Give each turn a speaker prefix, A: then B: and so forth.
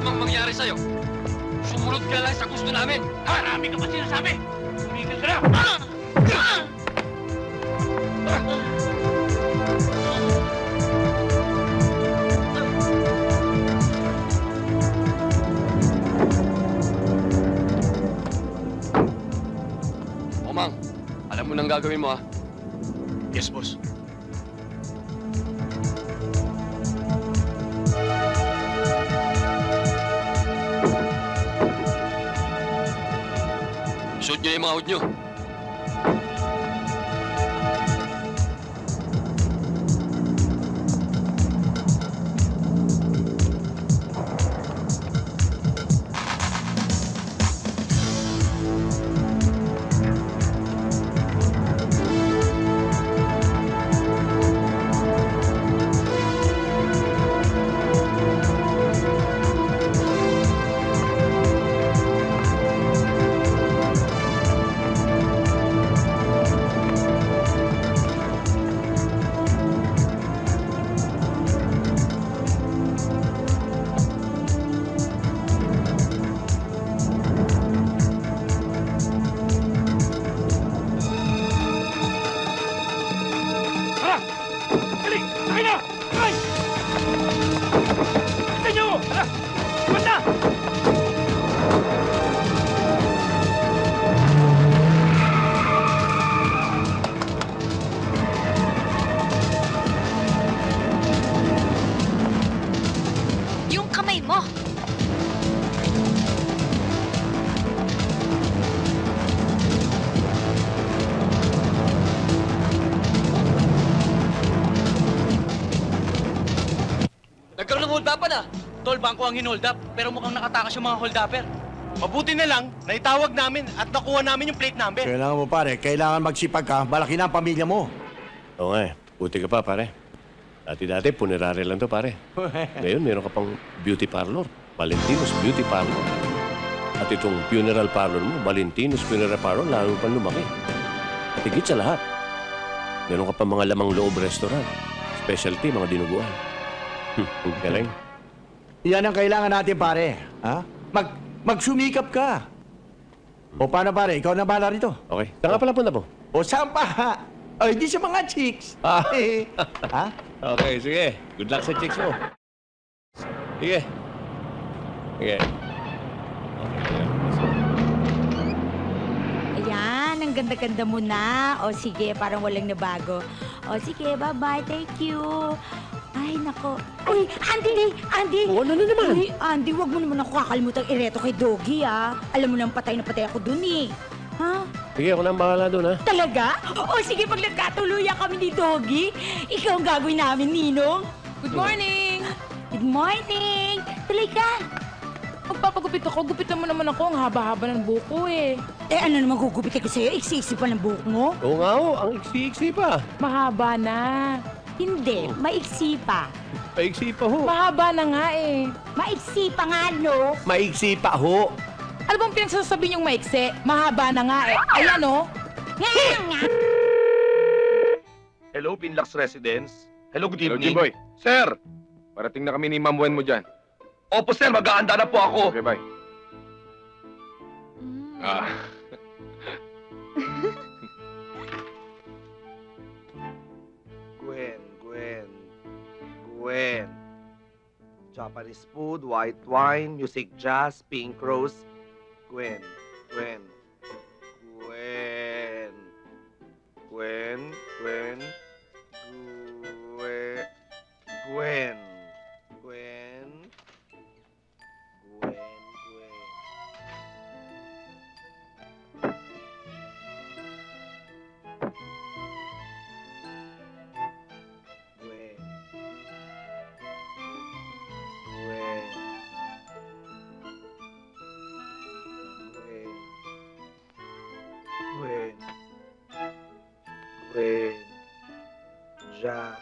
A: masamang mangyari sa'yo. Sumunod ka lang sa gusto namin.
B: Marami ka pa sinasabi! Tumigil ka na!
A: O, Mang, alam mo nang gagawin mo, ha?
B: Yes, boss.
A: Suot nyo yung mga hood nyo.
B: Galing! Tayo na!
A: Upan, ah.
C: Tol, bangko ang hinold up, pero mukhang nakatakas yung mga hold upper.
B: Mabuti na lang, naitawag namin at nakuha namin yung plate number.
D: Kailangan mo pare, kailangan magsipag ka, malaki na ang pamilya mo.
E: Oo nga eh. Buti ka pa, pare. Dati-dati, punerary lang to, pare. Ngayon, meron ka pang beauty parlor. Valentino's Beauty Parlor. At itong funeral parlor mo, Valentino's Funeral Parlor, lalo pang lumaki. At higit sa lahat, meron ka pa mga lamang loob restaurant. Specialty, mga dinuguan. Ang galing.
D: Yan ang kailangan natin pare. Ha? Mag, magsumikap ka. O paano pare, ikaw na bahala rito.
E: Okay. Saan ka pala punta po?
D: O saan pa? O hindi sa mga chicks.
E: Ah.
D: Eh, ha?
E: Okay, sige. Good luck sa chicks mo. Sige. Sige.
F: Ayan, ang ganda-ganda mo na. O sige, parang walang nabago. O sige, bye-bye. Thank you. Ay, nako. Uy, Andy! Andy!
E: Oo, ano na naman?
F: Uy, Andy, wag mo naman ako kakalimutan ireto kay Doggy, ah. Alam mo nang patay na patay ako dun, eh. Ha?
E: Sige, ako na ang bahala doon, ha?
F: Talaga? O sige, pag nagkatuluyan kami ni Doggy, ikaw ang gagawin namin, Ninong.
G: Good morning!
F: Good morning! Tuloy ka!
G: Magpapagupit ako, gupitan mo naman ako. Ang haba-haba ng buko eh.
F: Eh, ano naman gugupitin ko sa'yo? Iksi-iksi pa ng buhok mo?
E: Oo nga, oh. Ang iksi-iksi pa.
G: Mahaba na.
F: Hindi, maiksi pa.
E: Paiksi pa ho.
G: Mahaba na nga eh.
F: Maiksi pa nga, no?
E: Maiksi pa ho.
G: Ano bang pinagsasabi niyong maikse? Mahaba na nga eh. Ayan oh.
F: Nga, nga!
H: Hello, Pinlax Residence. Hello, good
I: Hello,
H: evening.
I: Jimboy. Sir, parating na kami ni Ma'am Wen mo dyan.
H: Opo, sir. Mag-aanda na po ako.
I: Okay, bye. Ah.
J: Japanese food, white wine, music jazz, pink rose. Gwen, Gwen, Gwen, Gwen, Gwen, Gwen, já